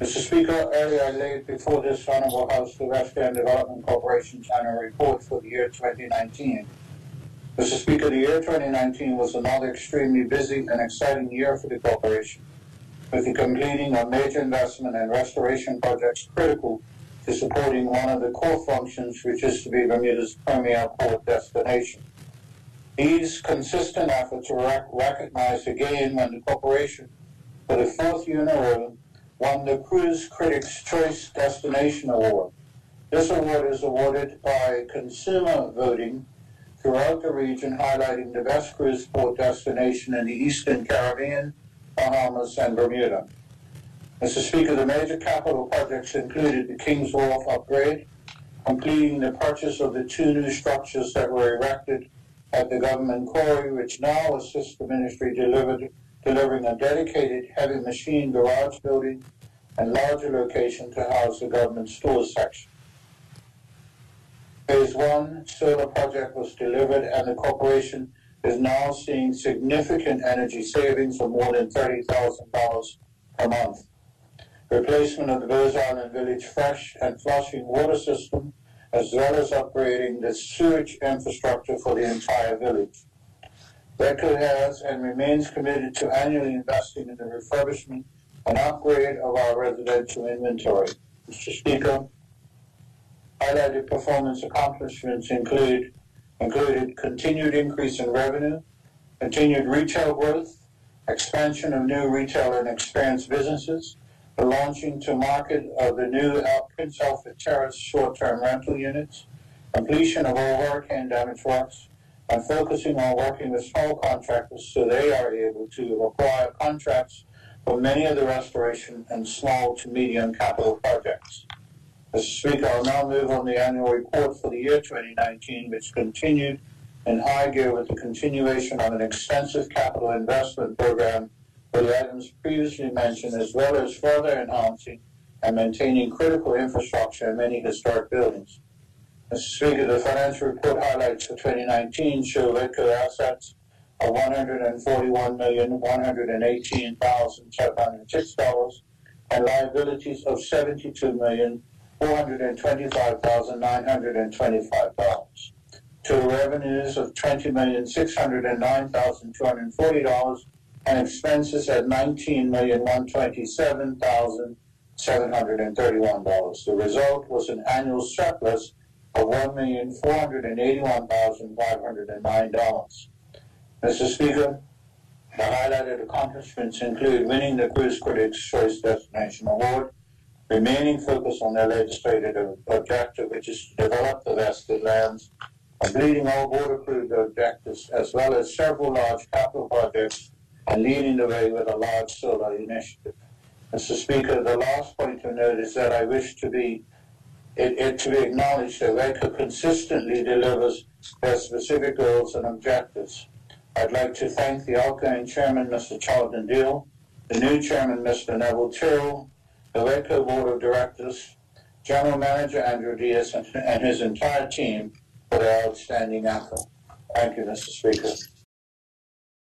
Mr. Speaker, earlier I laid before this Honorable House the End Development Corporation's annual report for the year 2019. Mr. Speaker, the year 2019 was another extremely busy and exciting year for the corporation, with the completing of major investment and restoration projects critical to supporting one of the core functions, which is to be Bermuda's premier port destination. These consistent efforts were rec- recognized again when the corporation, for the fourth year in a row, won the Cruise Critics' Choice Destination Award. This award is awarded by consumer voting throughout the region, highlighting the best cruise port destination in the Eastern Caribbean, Bahamas, and Bermuda. Mr. Speaker, the major capital projects included the King's Wharf upgrade, completing the purchase of the two new structures that were erected at the government quarry, which now assists the ministry delivered, delivering a dedicated heavy machine garage building and larger location to house the government stores section. Phase one solar project was delivered and the corporation is now seeing significant energy savings of more than $30,000 per month. Replacement of the Boaz Island Village fresh and flushing water system, as well as upgrading the sewage infrastructure for the entire village. WEDCO has and remains committed to annually investing in the refurbishment and upgrade of our residential inventory. Mr. Speaker, highlighted performance accomplishments include included continued increase in revenue, continued retail growth, expansion of new retail and experience businesses, the launching to market of the new Prince Alfred Terrace short-term rental units, completion of all hurricane damage works, and focusing on working with small contractors so they are able to acquire contracts for many of the restoration and small to medium capital projects. Mr. Speaker, I'll now move on the annual report for the year 2019, which continued in high gear with the continuation of an extensive capital investment program for the items previously mentioned, as well as further enhancing and maintaining critical infrastructure in many historic buildings. Mr. Speaker, the financial report highlights for 2019 show WEDCO assets of $141,118,706 and liabilities of $72,425,925. Total revenues of $20,609,240 and expenses at $19,127,731. The result was an annual surplus of $1,481,509. Mr. Speaker, the highlighted accomplishments include winning the Cruise Critics Choice Destination Award, remaining focused on their legislative objective, which is to develop the vested lands, completing all cruise objectives, as well as several large capital projects, and leading the way with a large solar initiative. Mr. Speaker, the last point to note is that I wish to be it, it to be acknowledged that WEDCO consistently delivers their specific goals and objectives. I'd like to thank the outgoing chairman, Mr. Charlton Deal, the new chairman, Mr. Neville Tyrrell, the WEDCO board of directors, general manager Andrew Dias, and, and his entire team for their outstanding effort. Thank you, Mr. Speaker.